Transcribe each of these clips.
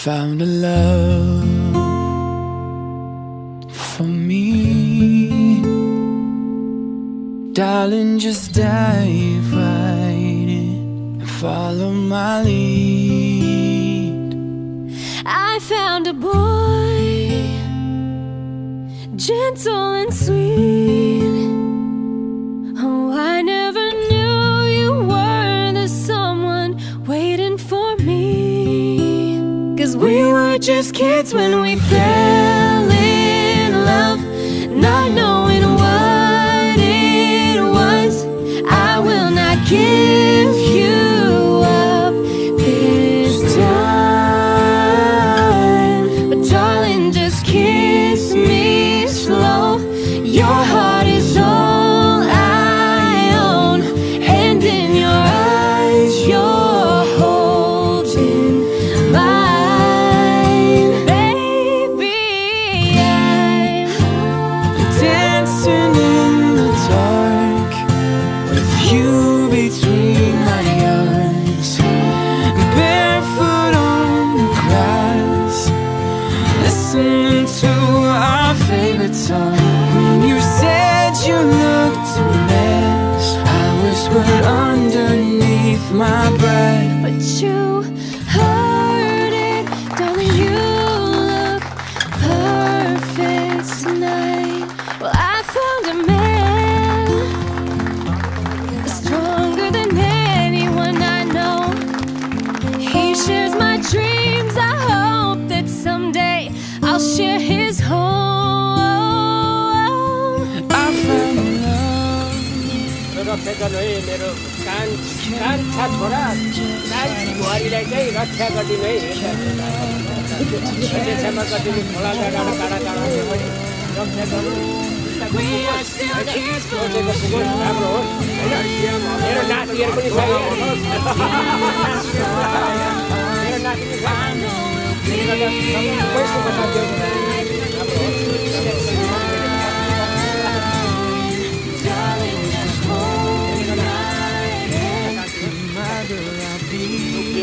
found a भगवान् है मेरो कान कान्छा छोरा बुहारीलाई चाहिँ रक्षा गरिदिनु है। हेरेसम्म कति खोलालाई डाँडा काँडा काँडा रक्षा गर्नु। राम्रो होइन मेरो नातिहरू पनि मेरो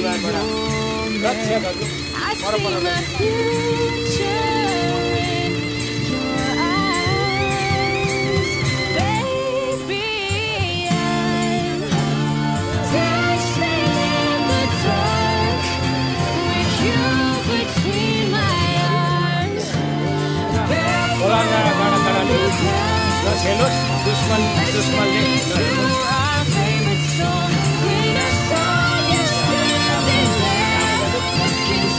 I see my future in your eyes, baby.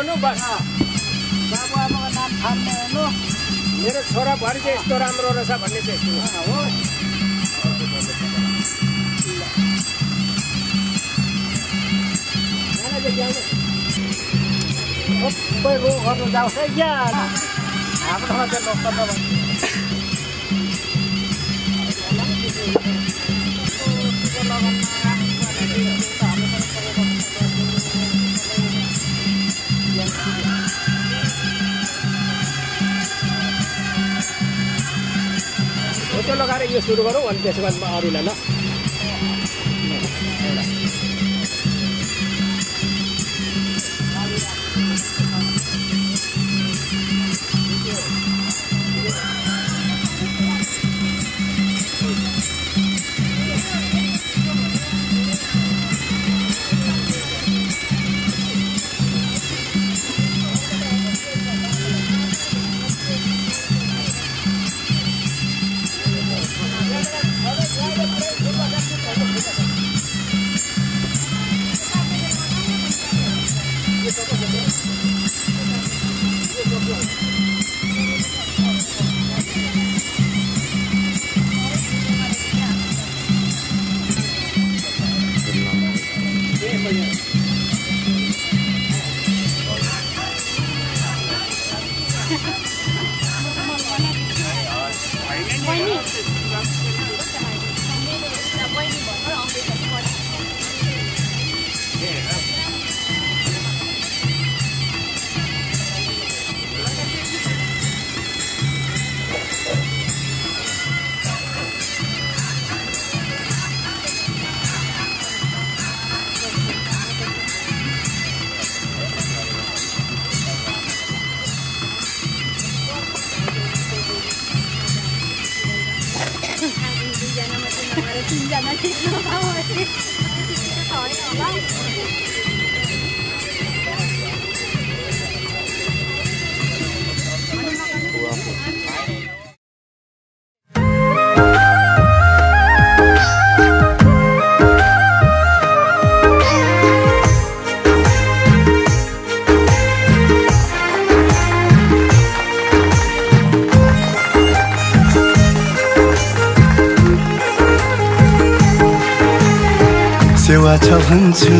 नहुनु बस बाबुआमाको नाम थाहा नहुनु मेरो छोरा भरि चाहिँ यस्तो राम्रो रहेछ भन्ने चाहिँ हो। सबै रो गर्नु है क्या हाम्रो चाहिँ लोकतन्त्र ಯಾರಿಗೆ ಶುರುಗಳು ಒಂದು ದೇಶವನ್ನು ಅವರಿಲ್ಲ भन्छु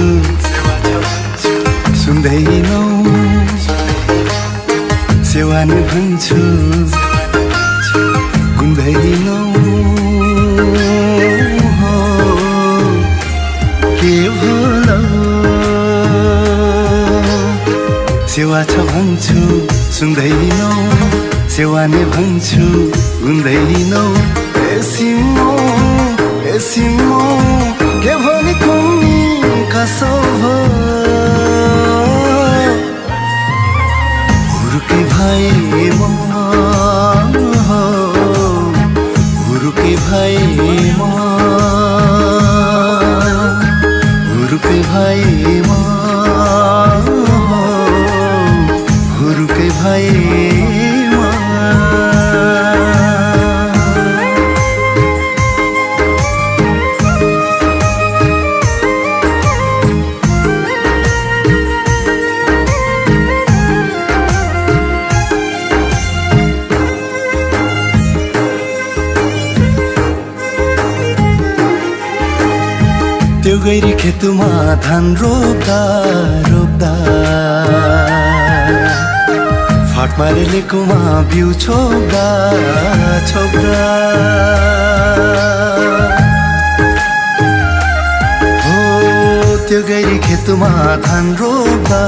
त्यो गैरी खेतमा धान रोप्दा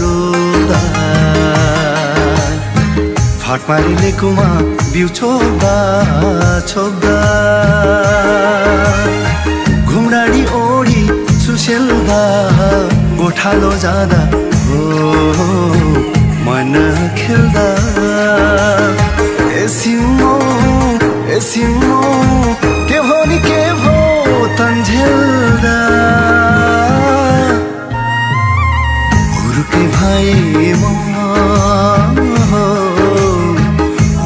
रोप्दा फाट मारे लेकुमा बिउ छोप्दा छोप्दा। घुमडाडी ओढी सुसेल्दा गोठालो जाँदा हो मन खेल्दा। एसिमो एसिमो के भो नि के भो तन्झेल्दा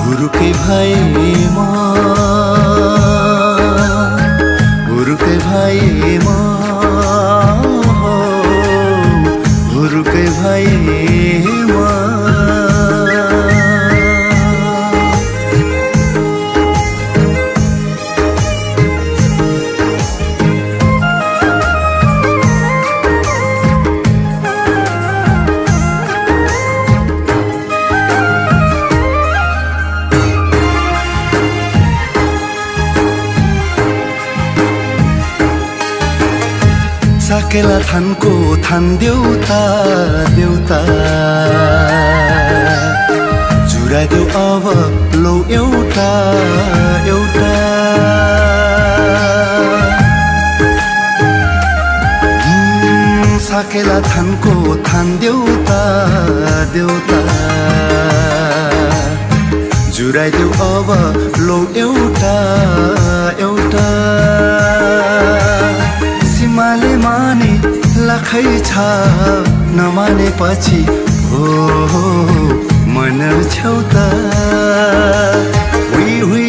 हुरुके भाइ म हुरुके भाइ म हुरुके साकेला थानको थान देउता देउता। जुरादेऊ अब लौ एउटा एउटा। साकेला थानको थान देउता देउता। जुराइदेऊ अब लौ एउटा एउटा। सिमाले माने लाखै छ नमाने पछि हो मन छेउता हुई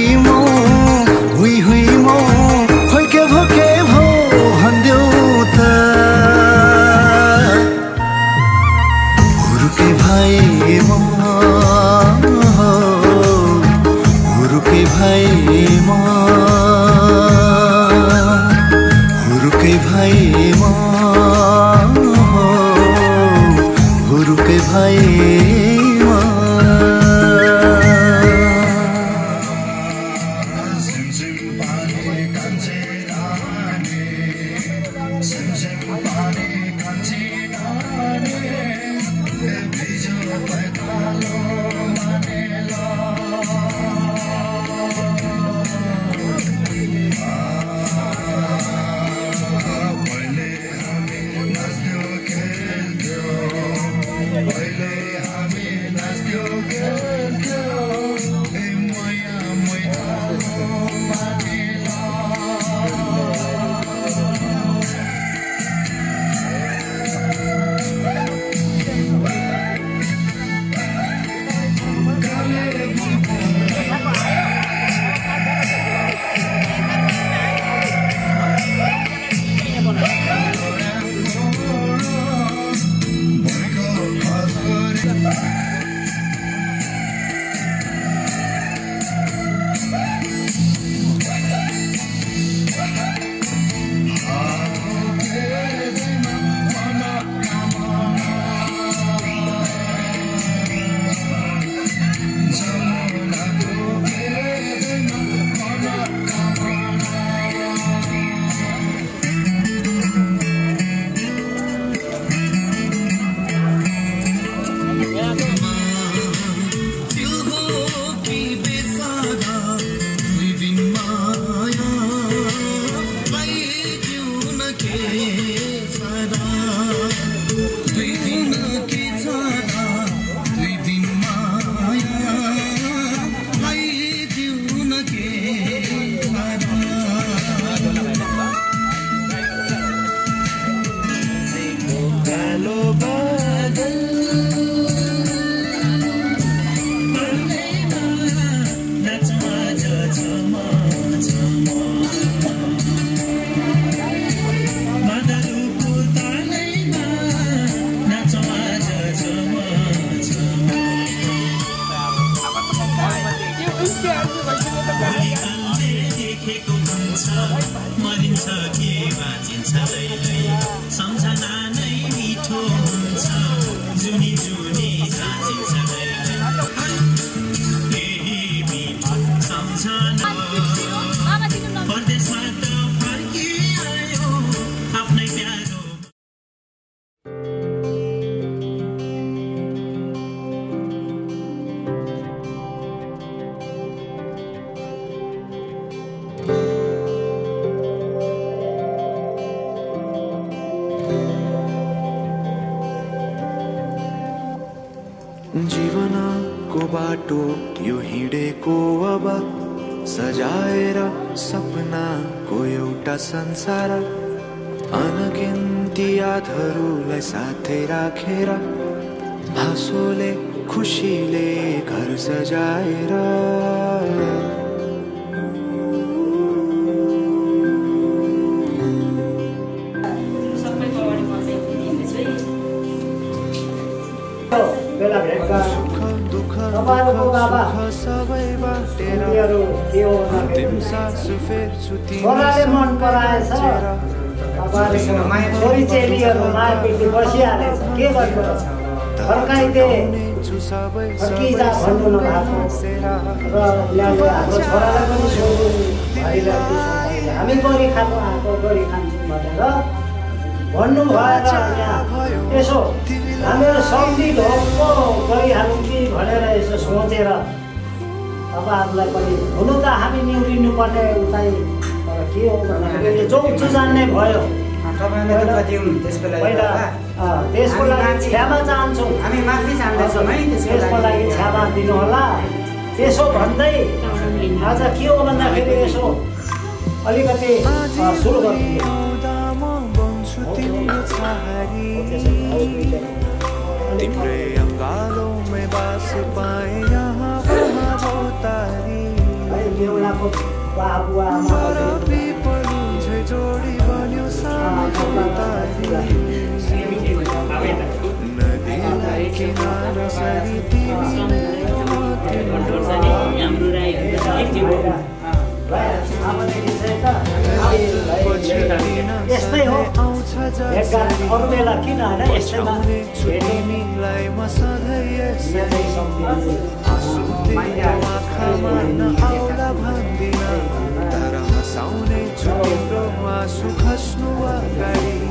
छ। हामी गरी खानु आएको गरी खान्छौँ भनेर भन्नु भएर यहाँ यसो हामीहरू ढोक्क गरिहालौँ कि भनेर यसो सोचेर तपाईँहरूलाई पनि हुनु त हामी निहुरिनु पर्ने उतै तर के हो भन्दाखेरि जो जान्ने भयो पहिला त्यसको लागि क्षमा चाहन्छौँ हामी माफी चाहँदैछौँ है त्यसको लागि क्षमा दिनु होला त्यसो भन्दै आज के हो भन्दाखेरि यसो अलिकति सुरु बेहुलाको बाबु आमा जोडी बन्यो यस्तै हो अरू बेला किन होइन यस्तैमा तर हँसाउने छु तिम्रो आँसु खस्नु अगाडि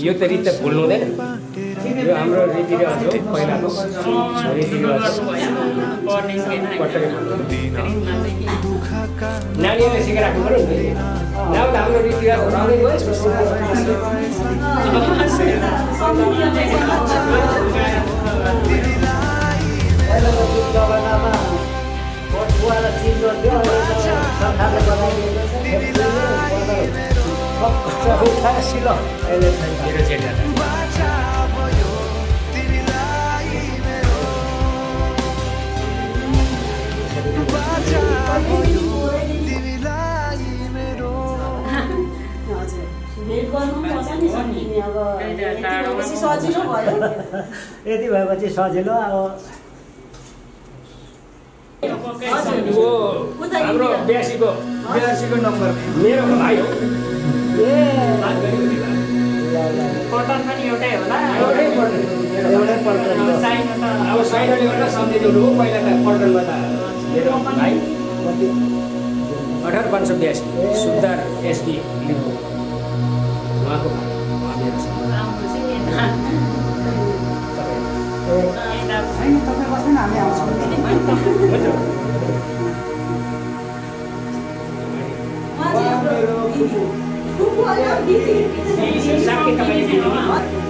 यो त रीत भुल्नु हुँदैन यो हाम्रो रीतिरिवाज हो पहिलाको नानीहरूले सिकाइराख्नु पऱ्यो नि नभए हाम्रो रीतिरिवाज छ यति भएपछि सजिलो अब हाम्रो ब्यासीको ब्यासीको नम्बर मेरो भाइ हो ए पनि एउटै होला एउटै एउटै साइन अब साइनले गर्दा सम्झिनु पहिला त पटनमा त मेरो भाइ અઢાર પાંચસો બ્યાસી સુધાર એસડી લીંબુ Sakit apa ini?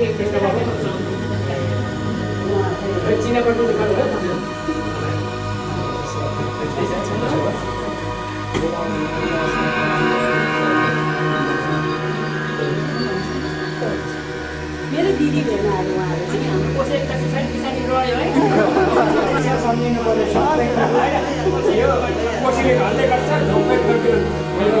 que, que मेरो दिदी उहाँहरू चाहिँ कसै पछाडि सम्झिनु कसैले गर्छ मेरो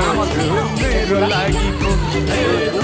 I'm a Pero el aguijón, el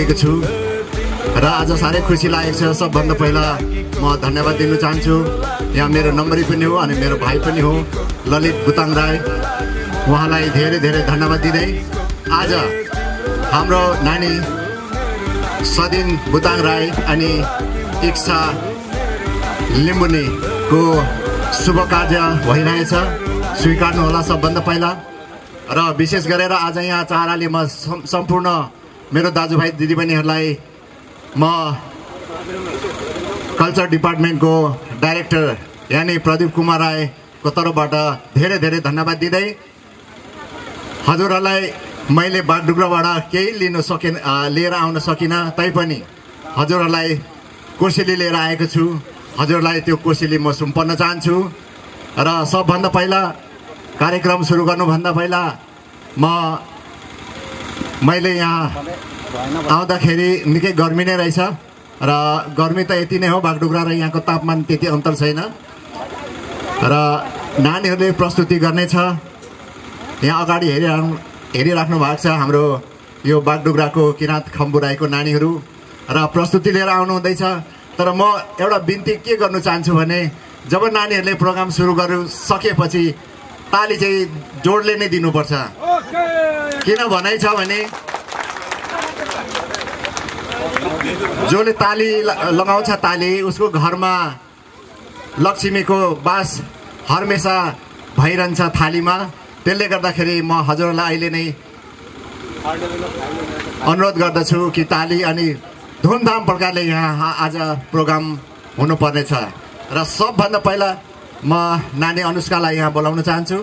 आइपुगेको छु। र आज साह्रै खुसी लागेको छ। सबभन्दा पहिला म धन्यवाद दिन चाहन्छु। यहाँ मेरो नम्बरी पनि हो अनि मेरो भाइ पनि हो। ललित बुताङ राई। उहाँलाई धेरै धेरै धन्यवाद दिँदै आज हाम्रो नानी सदिन बुताङ राई अनि इच्छा लिम्बुनीको शुभ कार्य भइरहेछ। स्वीकार्नु होला सबभन्दा पहिला। र विशेष गरेर आज यहाँ चाराले म सम्- सम्पूर्ण मेरो दाजुभाइ दिदीबहिनीहरूलाई म कल्चर डिपार्टमेन्टको डाइरेक्टर यानि प्रदीप कुमार राईको तर्फबाट धेरै धेरै धन्यवाद दिँदै हजुरहरूलाई मैले बागडुग्राबाट केही लिनु सकेन अ, लिएर आउन सकिनँ तैपनि हजुरहरूलाई कोसेली लिएर आएको छु। हजुरलाई त्यो कोसेली म सुम्पन्न चाहन्छु। र सबभन्दा पहिला कार्यक्रम सुरु गर्नुभन्दा पहिला म मैले यहाँ आउँदाखेरि निकै गर्मी नै रहेछ र गर्मी त यति नै हो बागडुग्रा र यहाँको तापमान त्यति अन्तर छैन। र नानीहरूले प्रस्तुति गर्नेछ। यहाँ अगाडि हेरिरहनु हेरिराख्नु भएको छ हाम्रो यो बागडुग्राको किराँत खम्बुराईको नानीहरू। र प्रस्तुति लिएर आउनु हुँदैछ तर म एउटा बिन्ती के गर्नु चाहन्छु भने जब नानीहरूले प्रोग्राम सुरु गर्नु सकेपछि ताली चाहिँ जोडले नै दिनुपर्छ। किन भनाइ छ भने जसले ताली लगाउँछ ताली उसको घरमा लक्ष्मीको बास हमेसा भइरहन्छ थालीमा। त्यसले गर्दाखेरि म हजुरलाई अहिले नै अनुरोध गर्दछु कि ताली अनि धुमधाम प्रकारले यहाँ आज प्रोग्राम हुनुपर्नेछ। र सबभन्दा पहिला म नानी अनुष्कालाई यहाँ बोलाउन चाहन्छु।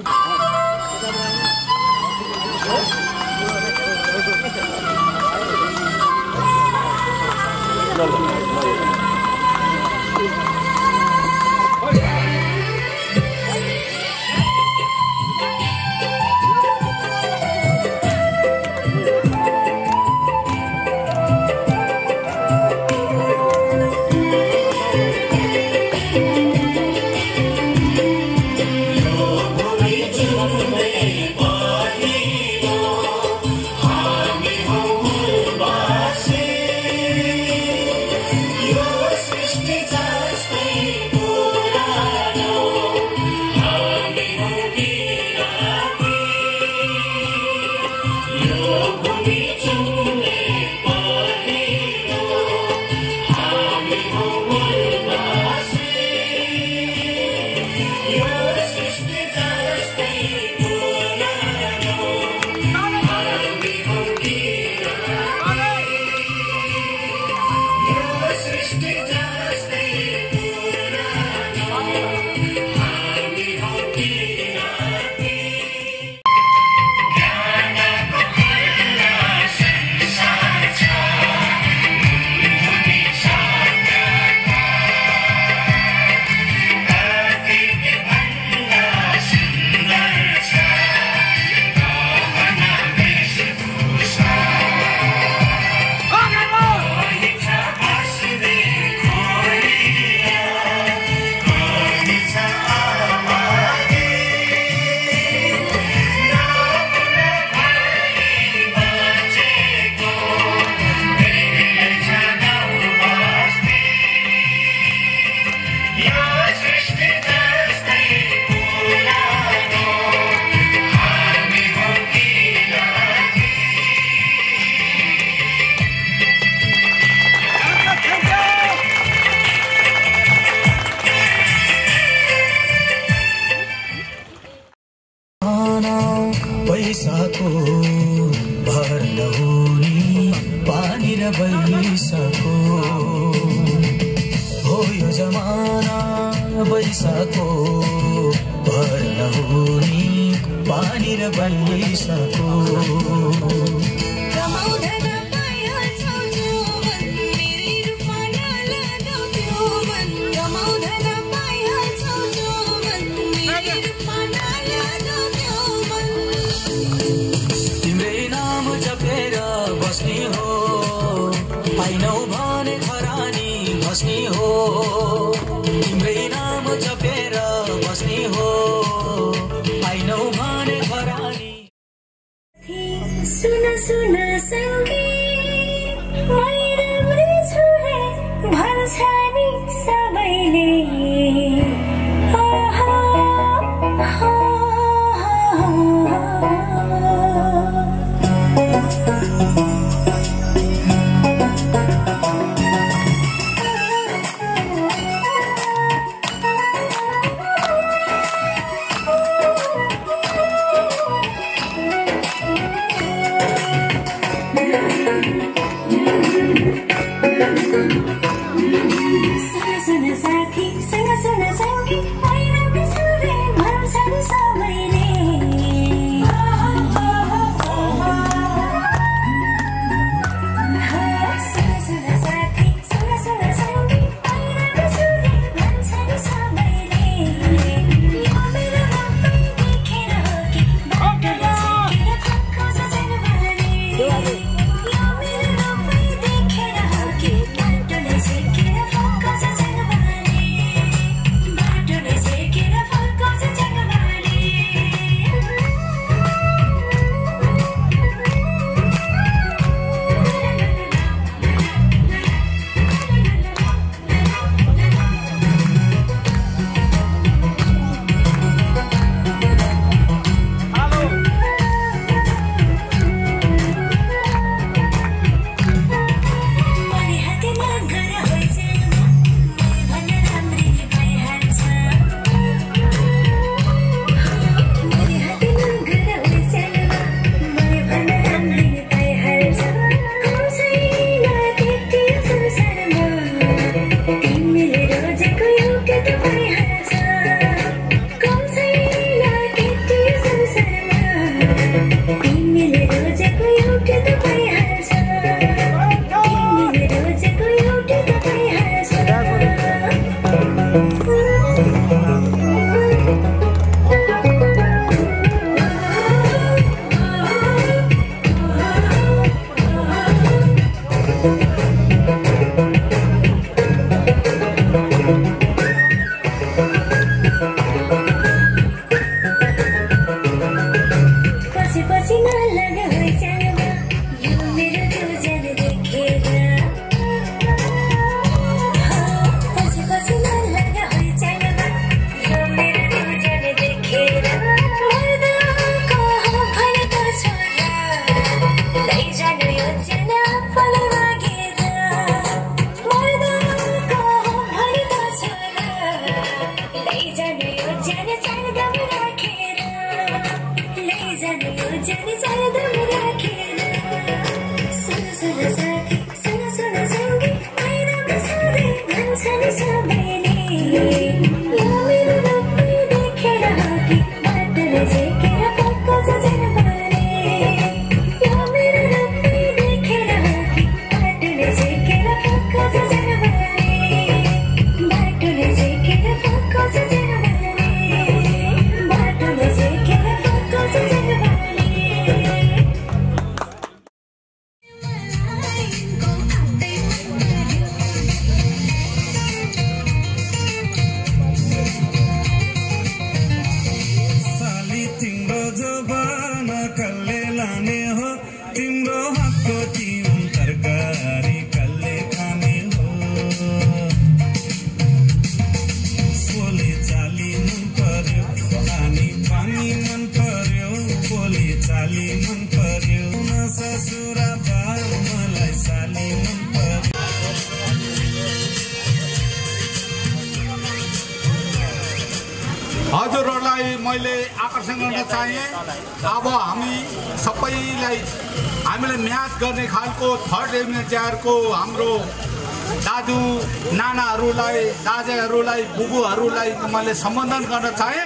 दाजुहरूलाई बुबुहरूलाई मैले सम्बोधन गर्न चाहेँ।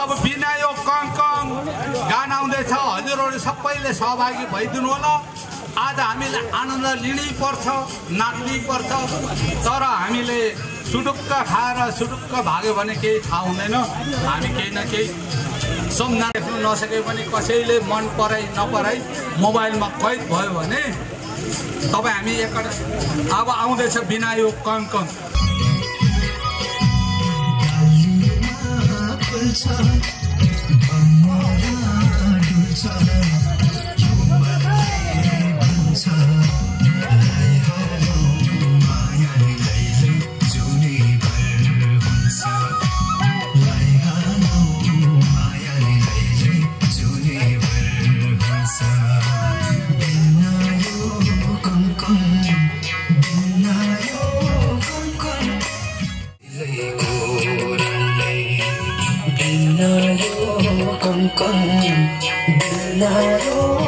अब बिना यो कङ गाना आउँदैछ हजुरहरू सबैले सहभागी भइदिनु होला आज हामीले आनन्द लिनै पर्छ नाच्नै पर्छ तर हामीले सुटुक्क खाएर सुटुक्क भाग्यो भने केही थाहा हुँदैन। हामी केही न केही सम्झना नसके पनि कसैले मन पराइ नपराई मोबाइलमा कैद भयो भने तपाईँ हामी एकअर्का अब आउँदैछ बिना यो कङ कङ talk. now.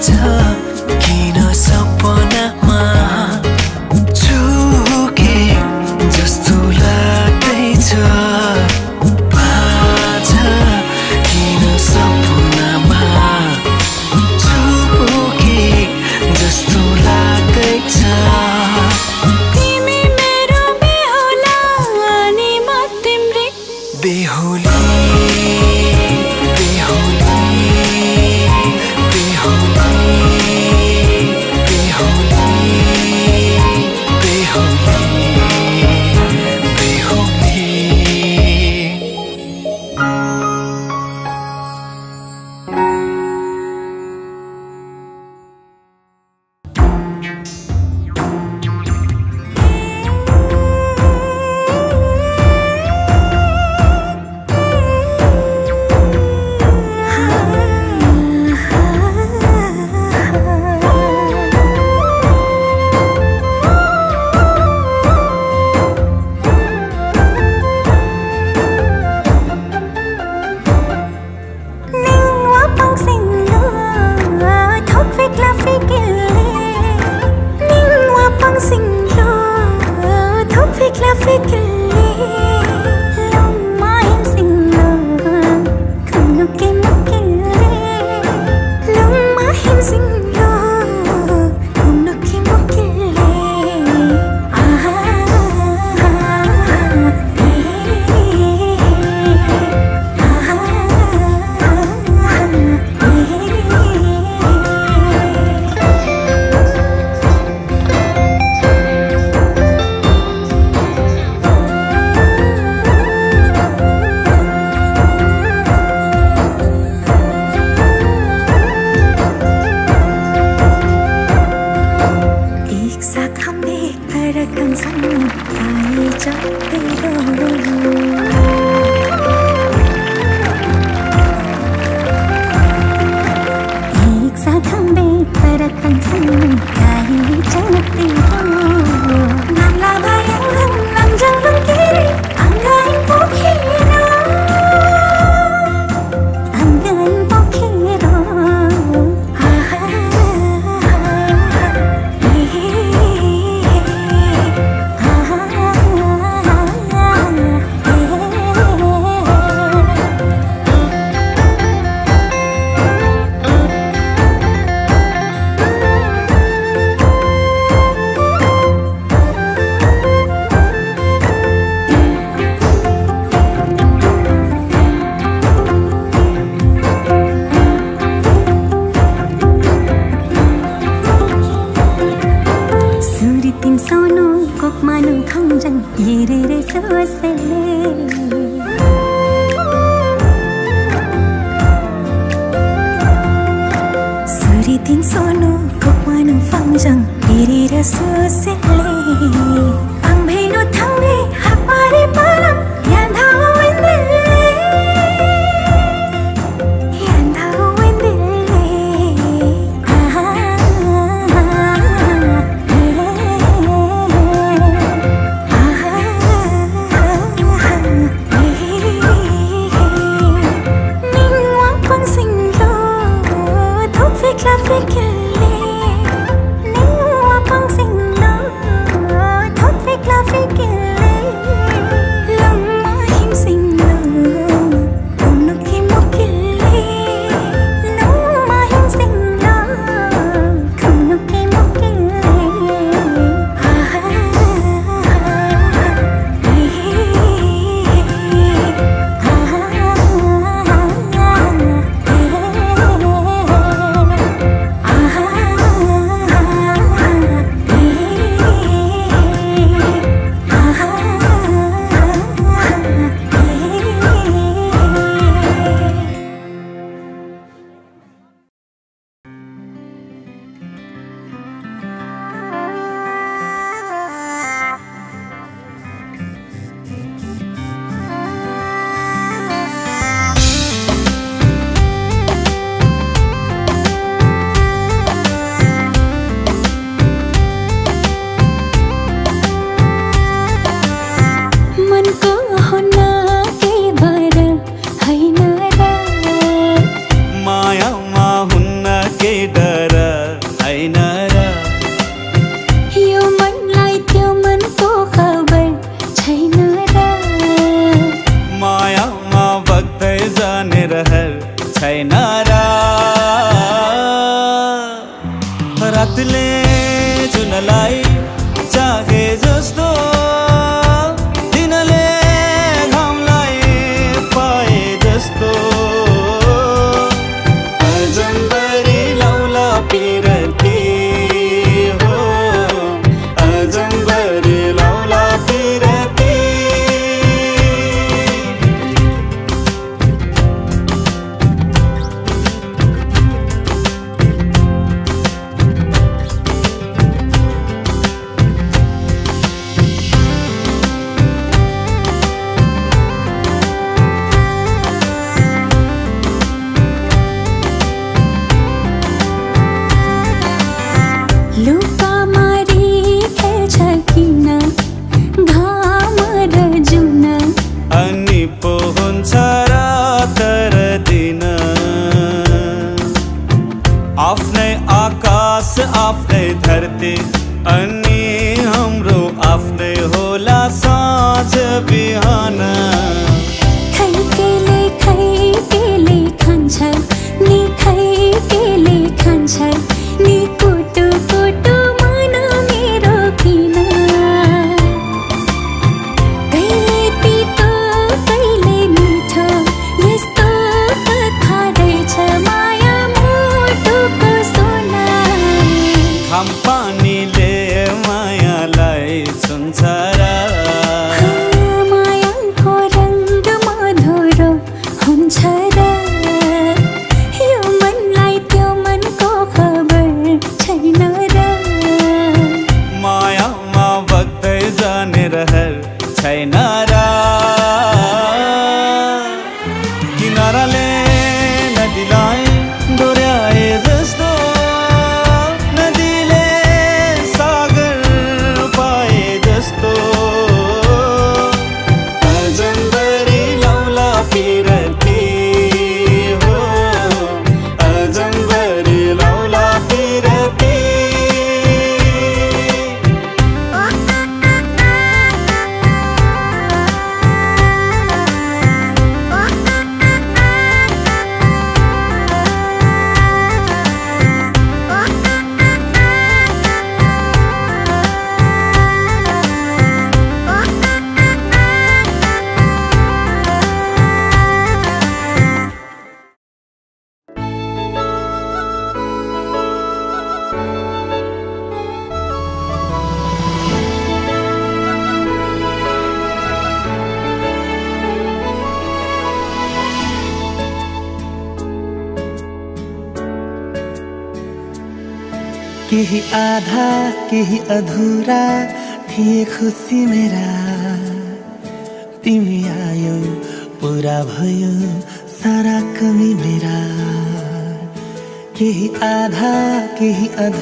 time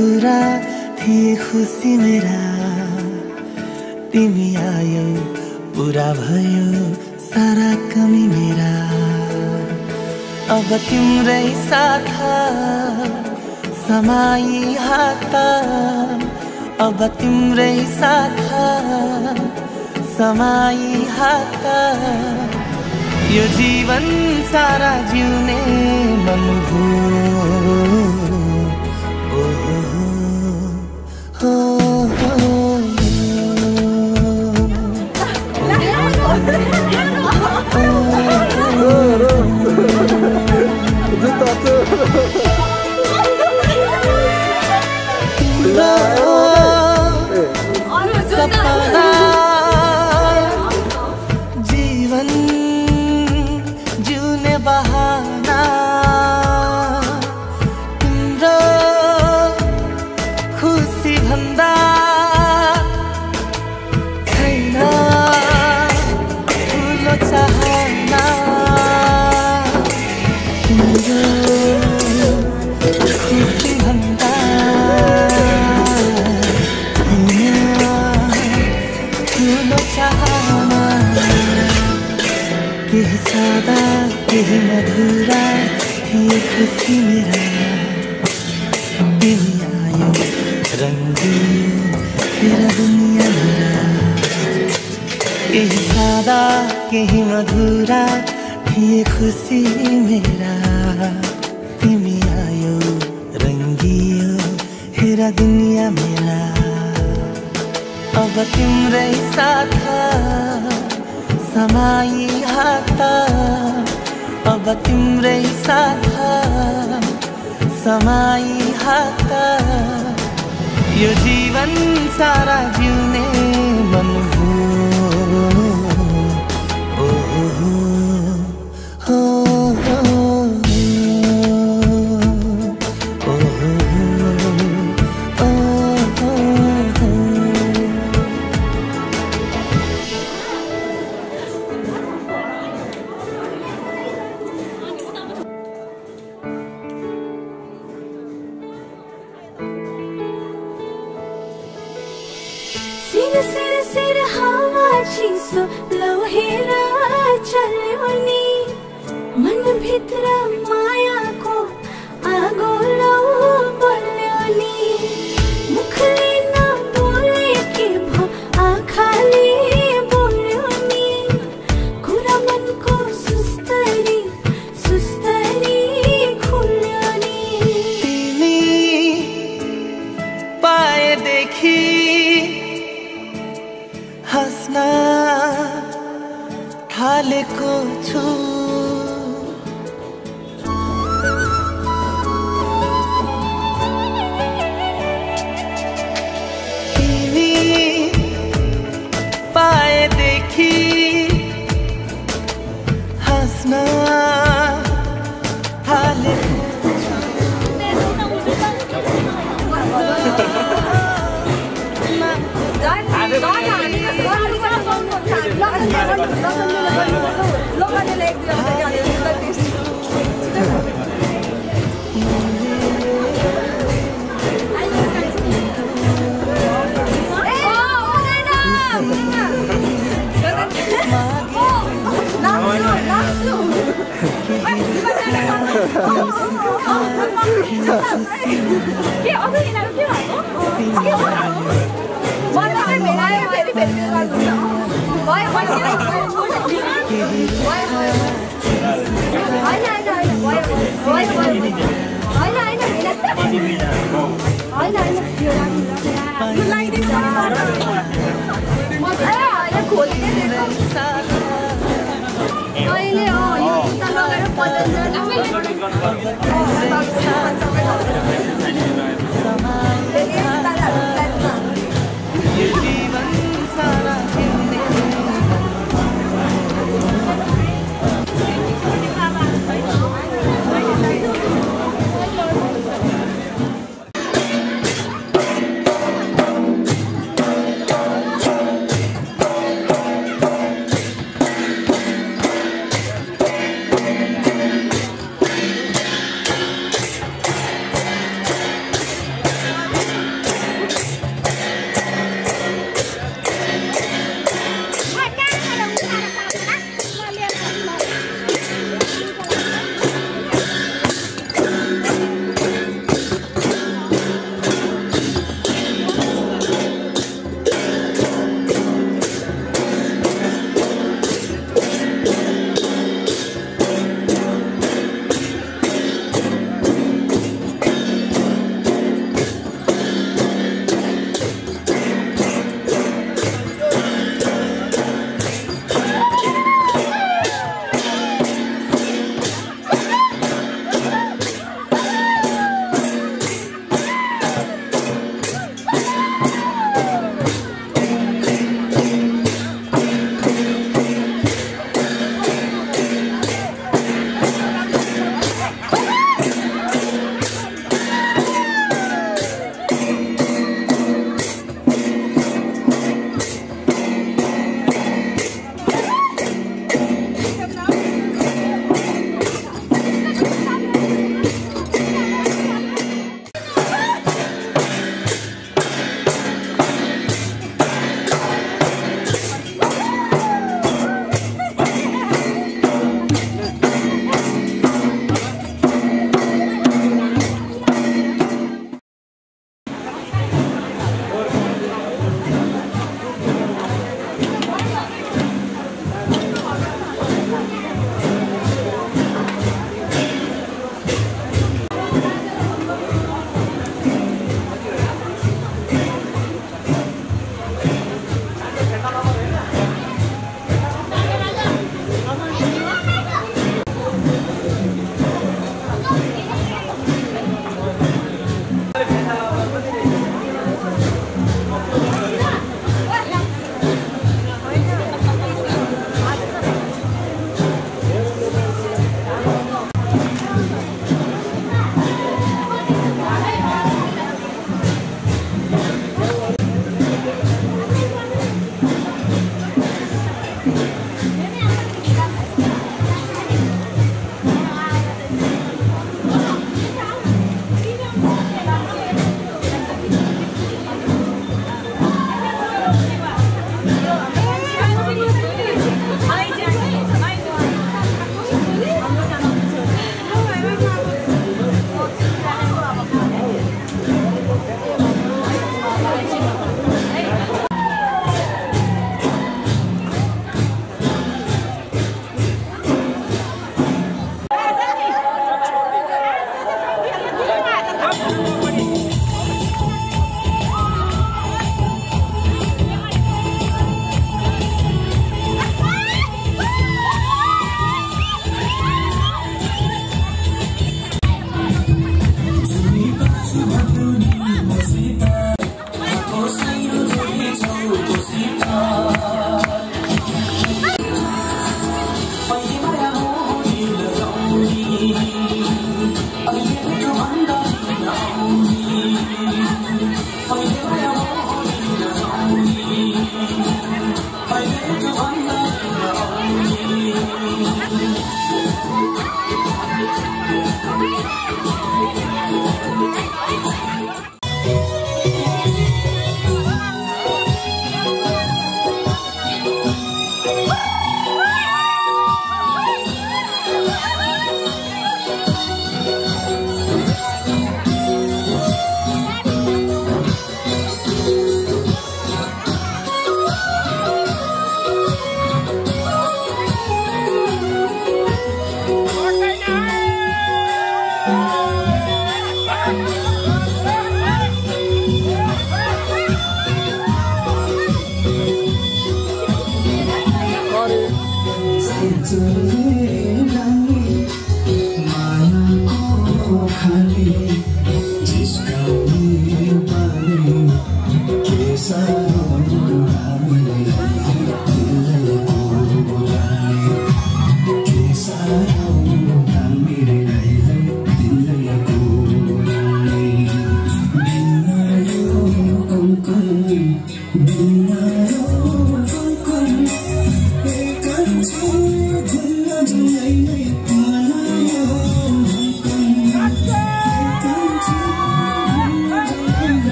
कुरा थिए खुसी मेरा। तिमी आयो पुरा भयो सारा कमी मेरा। अब तिम्रै साथ समाई हाता। अब तिम्रै साथ समाई हाता। यो जीवन सारा जिउने मन Thank you.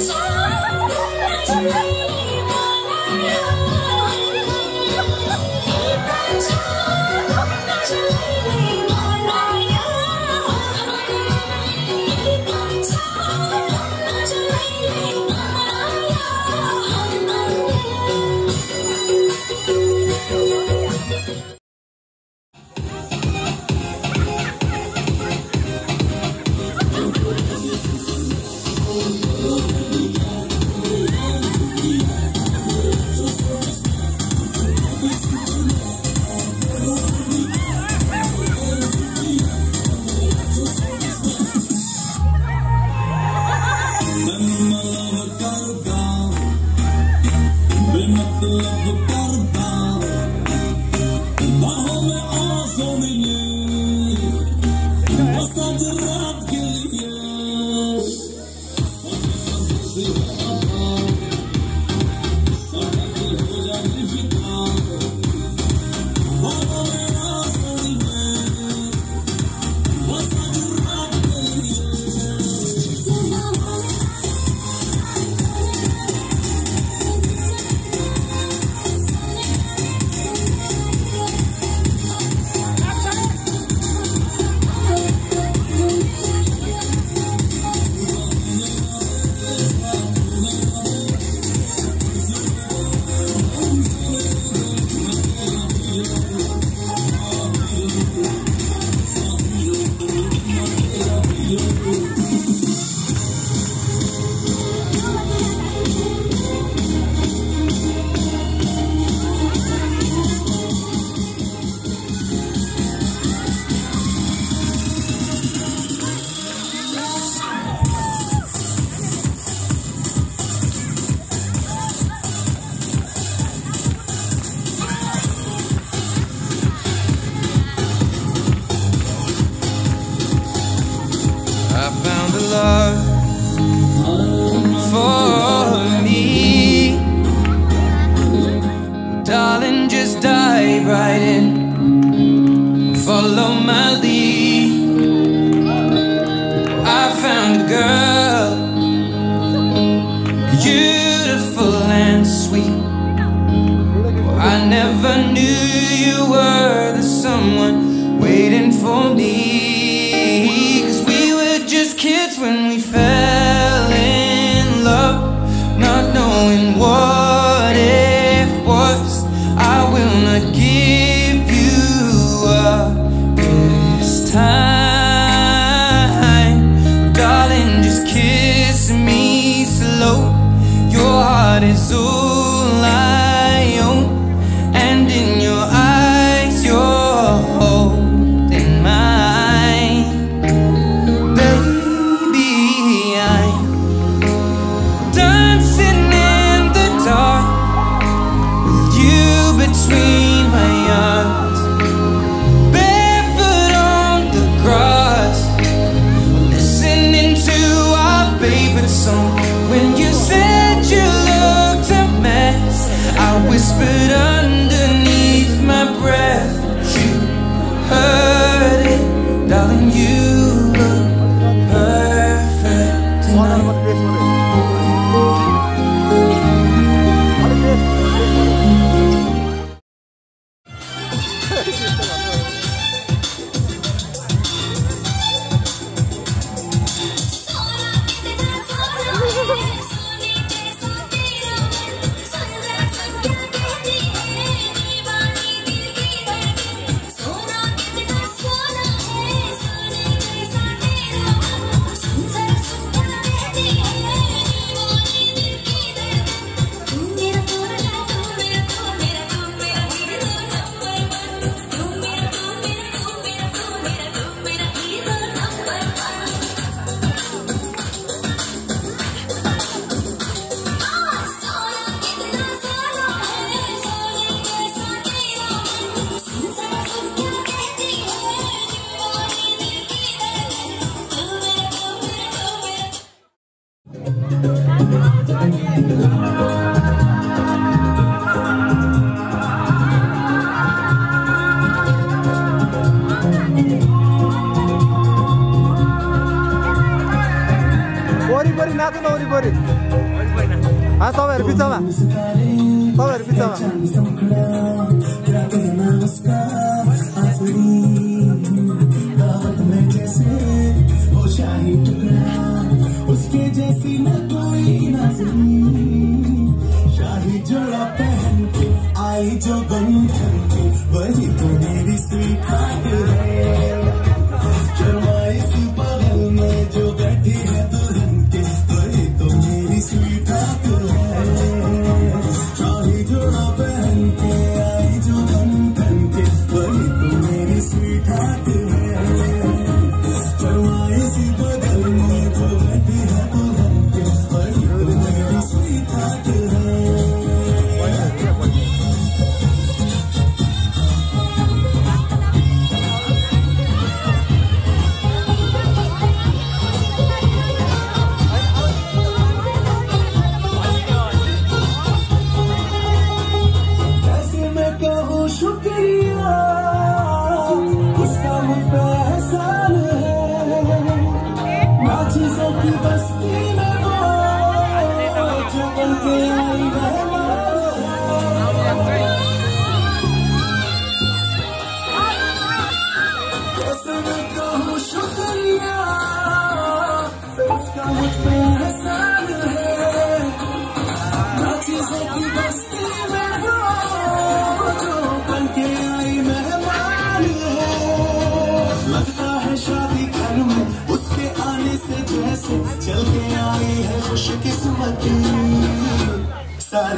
Sorry. sweet.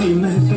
Sari महफिल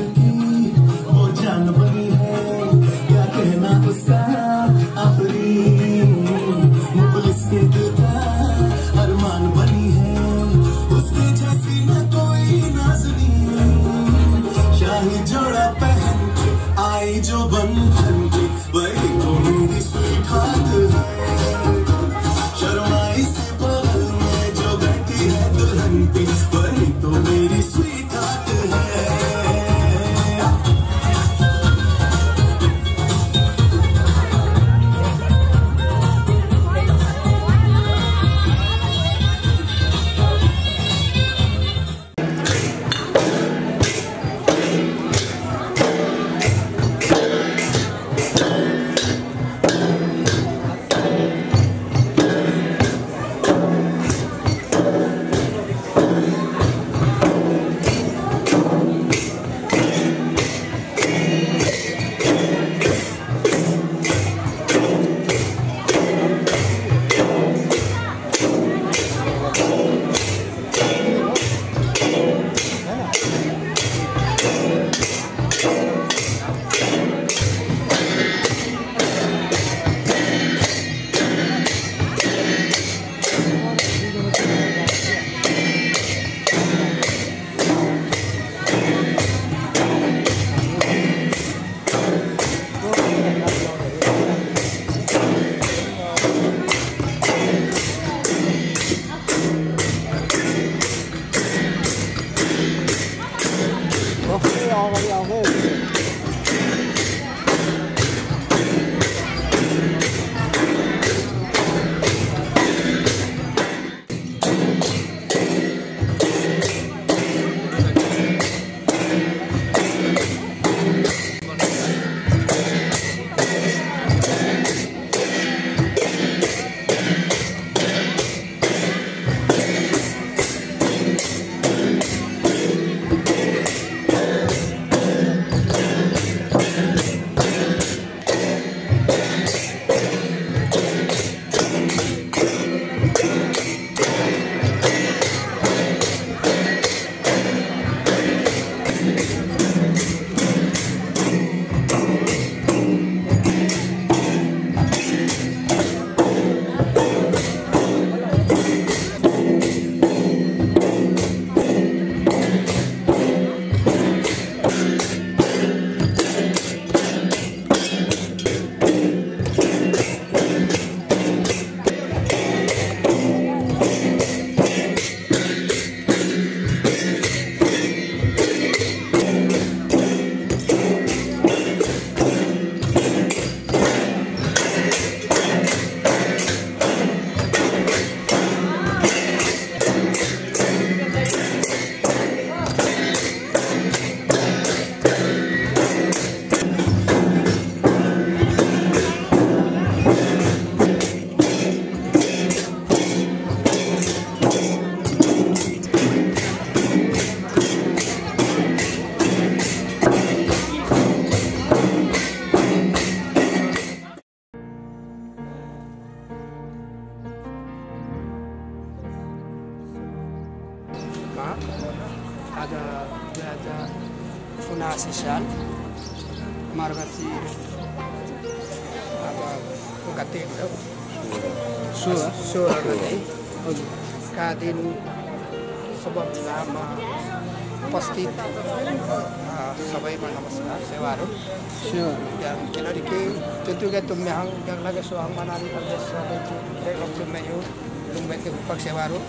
sewaru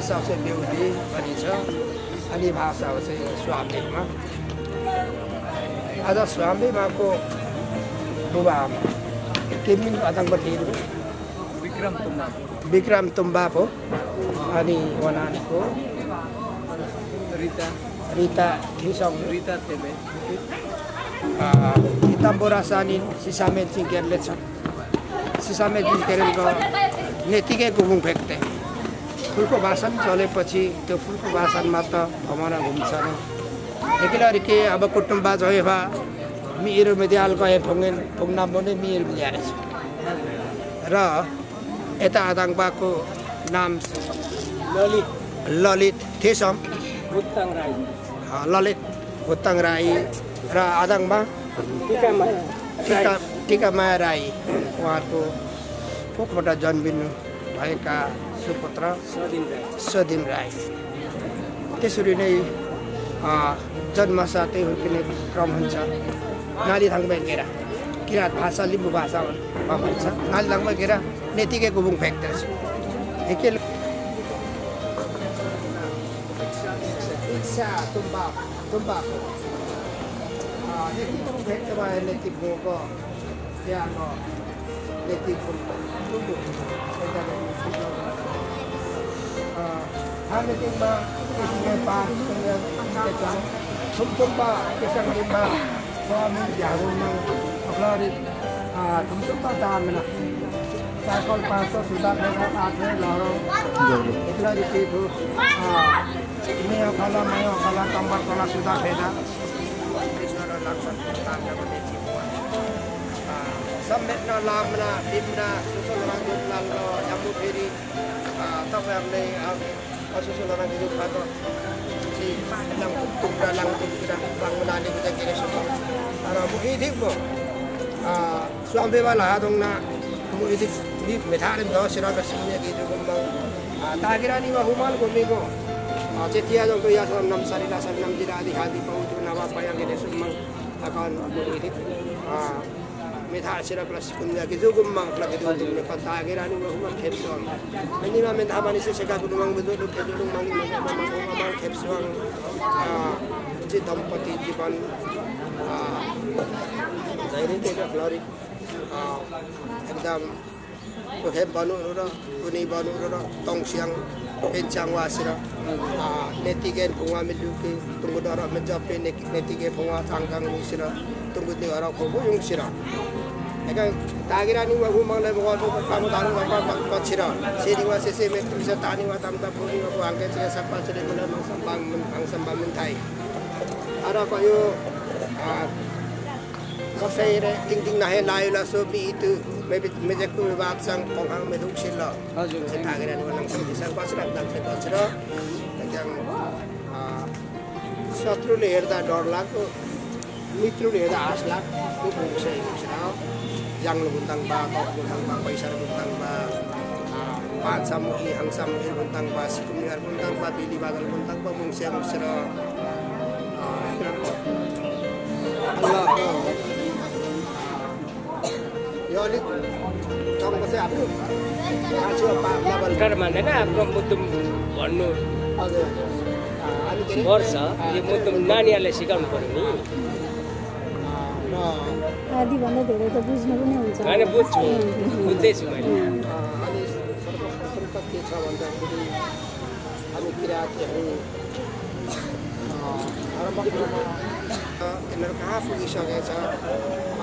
भाषा चाहिँ बेहुली भनिन्छ। अनि भाषा चाहिँ स्वामीमा। आज स्वामीमाको बुबा आमा केमिन अदङ्गटी विक्रम तुम्बा। विक्रम तुम्बा पो। अनि वनानीको Rita. Rita ठिसङ Rita Samet si Gerlet sa si Samet si Gerlet नेतिकै गुबुङ फ्याँक्थे फुलको भाषण चलेपछि त्यो फुलको भाषणमा त भमरा घुम्छ न। एकिलरी के अब कुटुम्बा जय भा मिर मिदियाल गए फुङ्गेन फुङ्ना पनि मिर मिदियाएछ र यता आदाङबाको नाम ललित ललित थेसम। भुत्ताङ राई। ललित भुत्ताङ राई र आदाङमा टिका टिकामाया राई। उहाँको कोखबाट जन्मिनु भएका सुपुत्र सदिन राई। त्यसरी नै अ, जन्मसाथै हुर्किने क्रम हुन्छ। नाली थाङमा गेरा किराँत भाषा लिम्बू भाषामा भन्छ। नाली थाङमा गेरा नेतिकै गुबुङ फ्याक्दछ। एकेल इच्छा तुम्बा तुम्बाको नेति गुबुङ फ्याक्द भयो नेति बोको त्यहाँको Ah, sampai Isigepa, Isigepa, itu, Tanda Dimna, Susul Ranggut lalu Yamu Piri, तपाईँहरूले अब असुसुल दिनु भएको लङकुम र बाङ्गो नानीको चाहिँ के र म यदि म स्वाम्बेवा लादोङना म यदि नि मेथारे दस र सिङ्गे गीत तागिरानीमा हुमाल घुमेको चेतिया जङ्को या सर नम जिरा आदि खादी पाउँछु नवा पया मेथा सिरा प्लस कुन्या कि जो गुम्मा प्लस जो गुम्मा पता आगे रानी वो गुम्मा खेपसो अनि मा मेथा मानि से सेका गुम्मा बेजो लु खेजो लु मानि मा मा मा मा खेपसो जे दम्पति जीवन जहिले त्यो फ्लोरी एकदम कोखे बनु र कुनै बनु र pechangwa sira ah, netige bunga milu ke tunggu dora menjape netige bunga tangkang ni tunggu ni ora ko boyung sira eka tagira ni wahu mangle bo ko kamu tanu ba ba ba sira seri wa sese me tu sa tani wa tam ta puni wa ko angke sira sapa sira mula mang sambang mang sambang mentai. Ara ko yo? Ah, maybe mejakku wak sang konghang meduk sila. हजुर तागिरानी वा नङसङ दिsang पछिरा नङसङ पछिरा yang शत्रुले हेर्दा डर लाग्दो मित्रले हेर्दा आश लाग्दो भइसकेको छ जाङ्लो बुन्ताङ बा कप बुन्ताङ बा पैसा बुन्ताङ बा पाँचा मुखी हाङ्सा मुखी बुन्ताङ बा सिकुमियार बुन्ताङ बा बिली बादल बुन्ताङ बा मुङ्सिया मुसेर यो अलिक टङ्को चाहिँ आफ्नो मान्छे लेभल तर मान्दैन आफ्नो मुद्दुम भन्नु हजुर। पर्छ यो मुद्दुम नानीहरूलाई सिकाउनु पऱ्यो नि। आधीभन्दा धेरै त बुझ्नु पनि हुन्छ। होइन बुझ्छु। बुझ्दैछु मैले। अनि सर्वप्रथम त के छ भन्दाखेरि हामी किराँतीहरू यिनीहरू कहाँ पुगिसकेछ?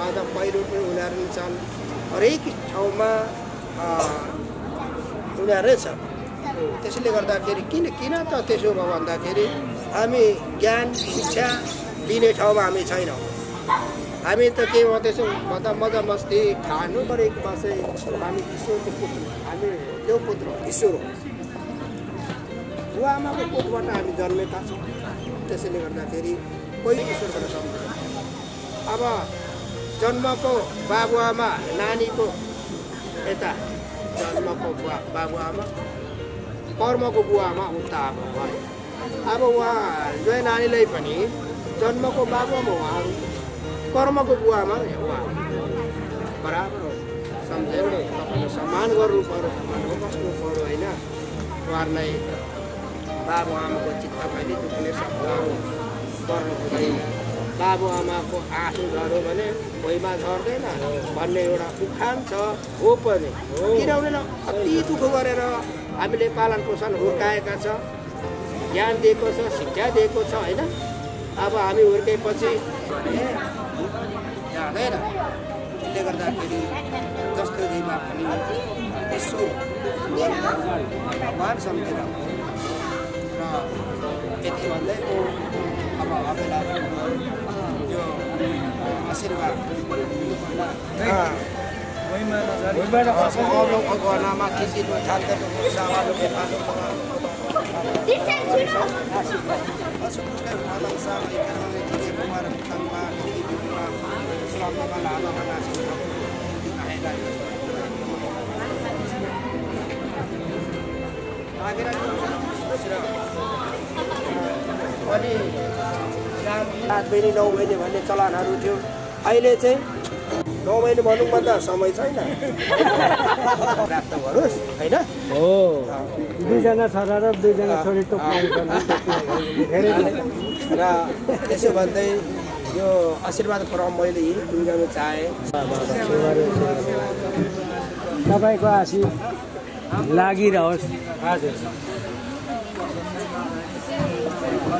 अन्त पहिरो पनि उनीहरू छन् हरेक ठाउँमा अ, उनीहरूकै छ। त्यसैले गर्दाखेरि किन किन त त्यसो भयो भन्दाखेरि हामी ज्ञान शिक्षा दिने ठाउँमा हामी छैनौँ। हामी त के भन्दैछौँ भन्दा मजा मस्ती खानु परेकोमा चाहिँ हामी ईश्वरको पुत्र हामी त्यो पुत्र ईश्वर हो बुवा आमाको कोखबाट हामी जन्मेका छौँ। त्यसैले गर्दाखेरि कोही ईश्वरबाट सम्झिँदैन अब जन्मको बाबुआमा नानीको यता जन्मको बुवा बाबुआमा कर्मको बुवामा उता अब भयो। अब उहाँ जोय नानीलाई पनि जन्मको बाबुआमा उहाँहरू कर्मको बुवामा उहाँ। बराबर हो। सम्झेर तपाईँले सम्मान गर्नु पऱ्यो सम्मानमा बस्नु पऱ्यो होइन? उहाँहरूलाई बाबुआमाको चित्त कहिले दुख्ने सपनाहरू गर्नु हुँदैन। बाबुआमाको आँसु झऱ्यो भने भुइँमा झर्दैन। भन्ने एउटा उखान छ हो पनि। किनभने अति दुःख गरेर हामीले पालन पोषण हुर्काएका छ ज्ञान दिएको छ शिक्षा दिएको छ होइन? अब हामी हुर्केपछि जाँदैन त्यसले गर्दाखेरि जस्तो जीवमा पनि यसो भगवान् सम्झेर र यति भन्दै म हाँ Aku kalau aku. Di mana mana अनि महिने नौ महिने भन्ने चलानहरू थियो। अहिले चाहिँ नौ महिने भनौँ भन्दा समय छैन। प्राप्त गरोस् होइन? हो। दुईजना छोरा र दुईजना छोरी र त्यसो भन्दै यो आशीर्वाद क्रम मैले यही टुङ्गाउन चाहेँ। तपाईँको आशी लागिरहोस्। हजुर।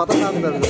hata sandırdı.